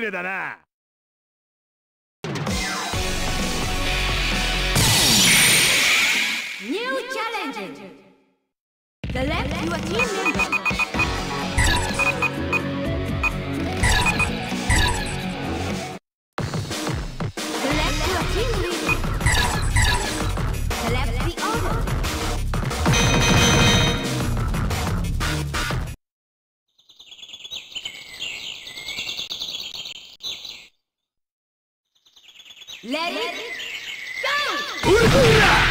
れだな。New challenge! The left, your team member. Let it go! Ura!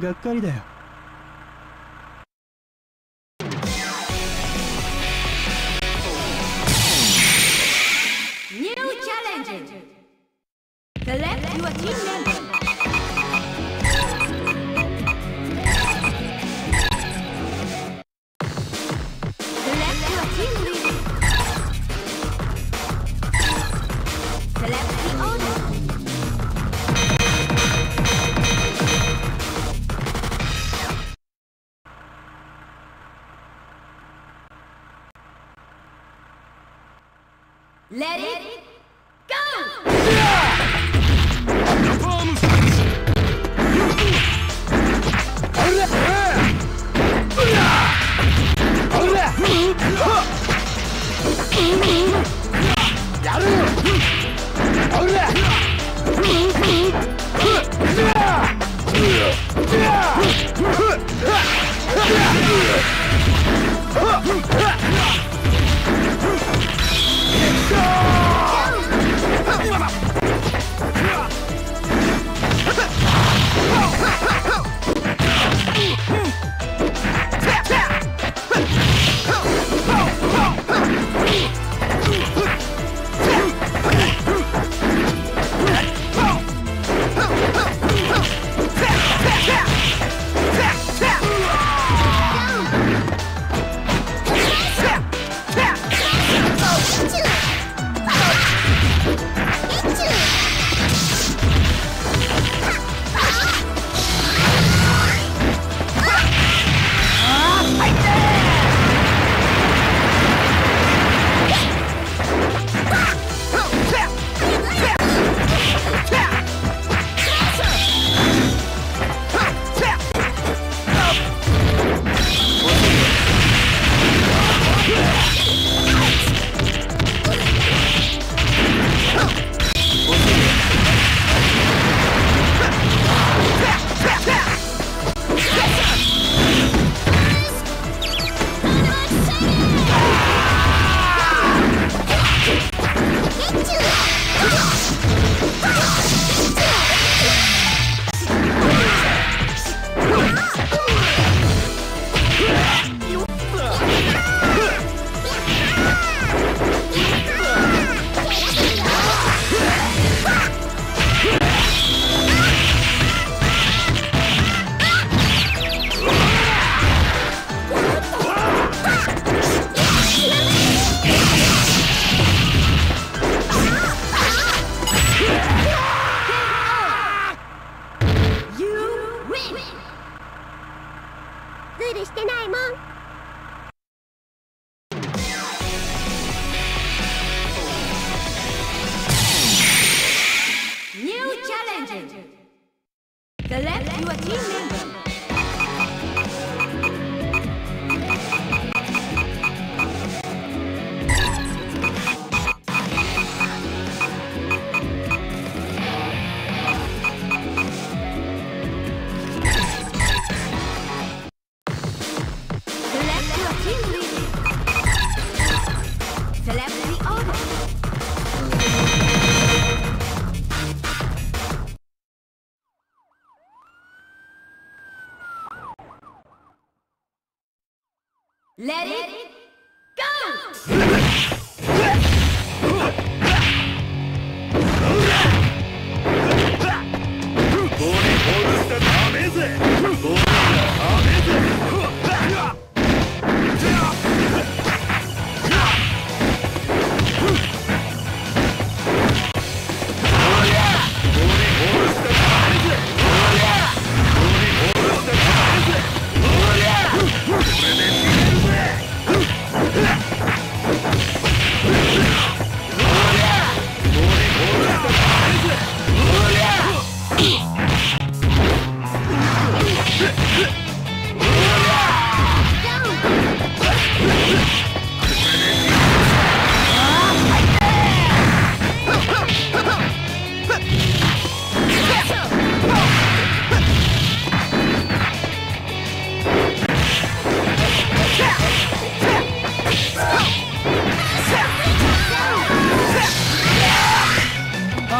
がっかりだよ。Let it go! Yeah! クールしてないもんニューチャレンジ The left, you are team member. Let, it go!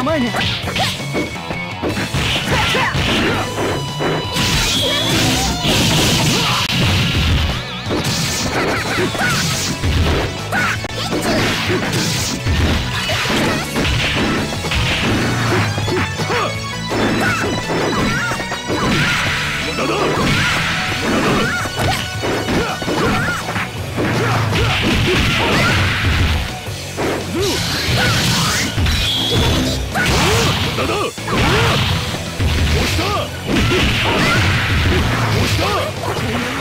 甘いね。だだ押した。押した。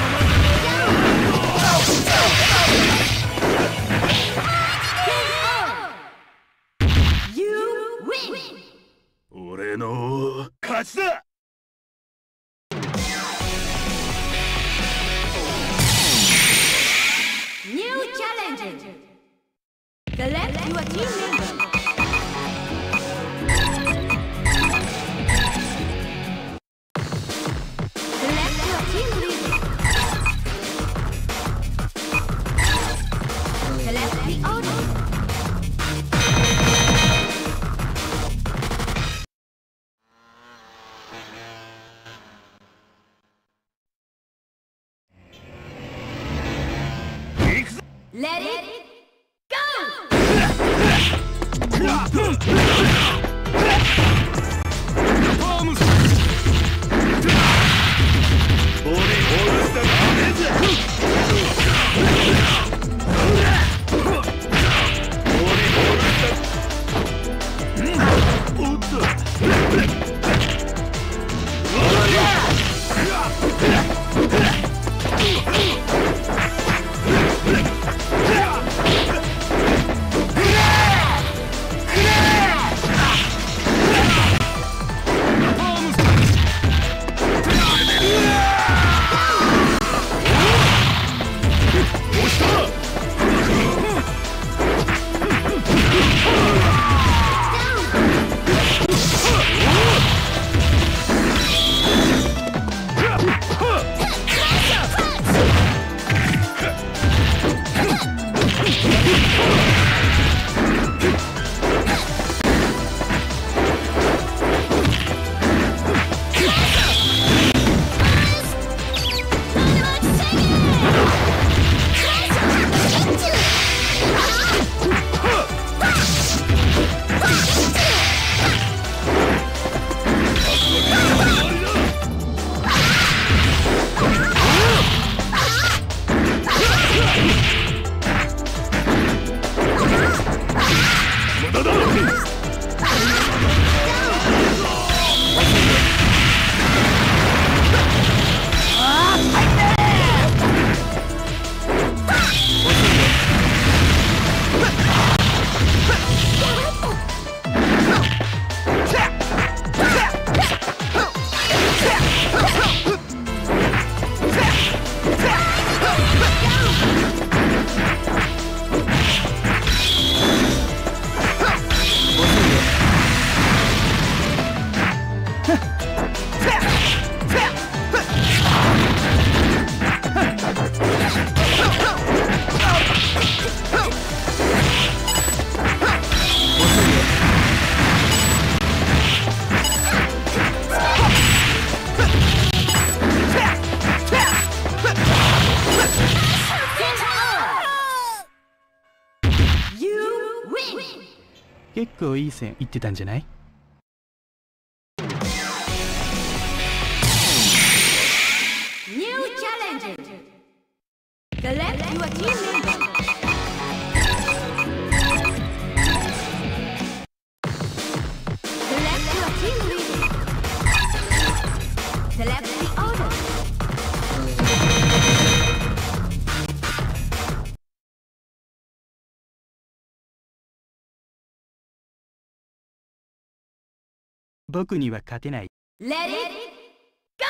結構いい線いってたんじゃない？ニューチャレンジ僕には勝てない Let it go!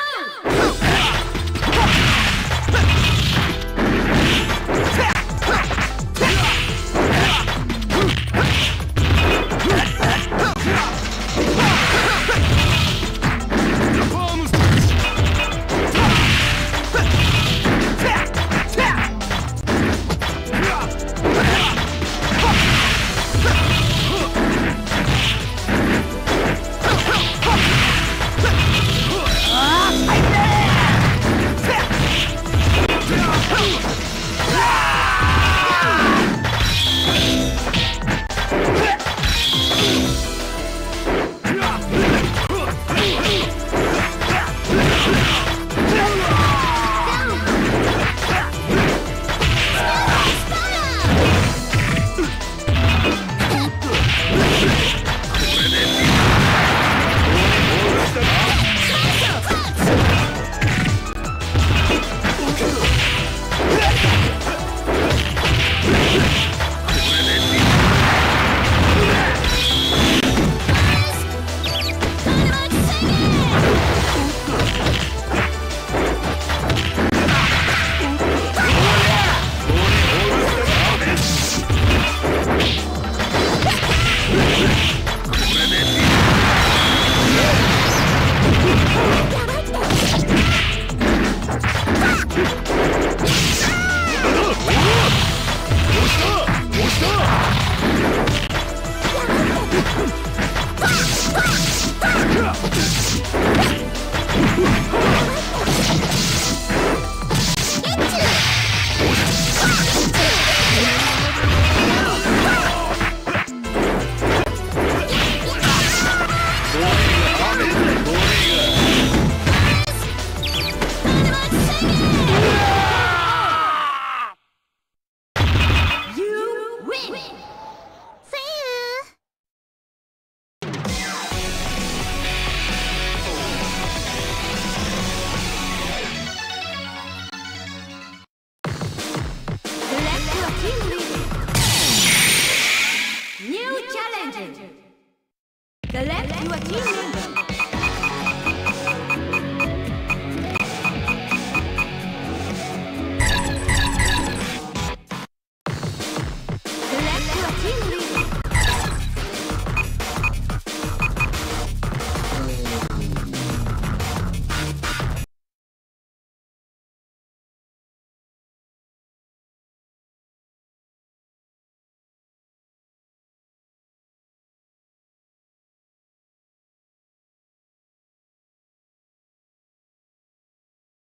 New challenger. Select your team member.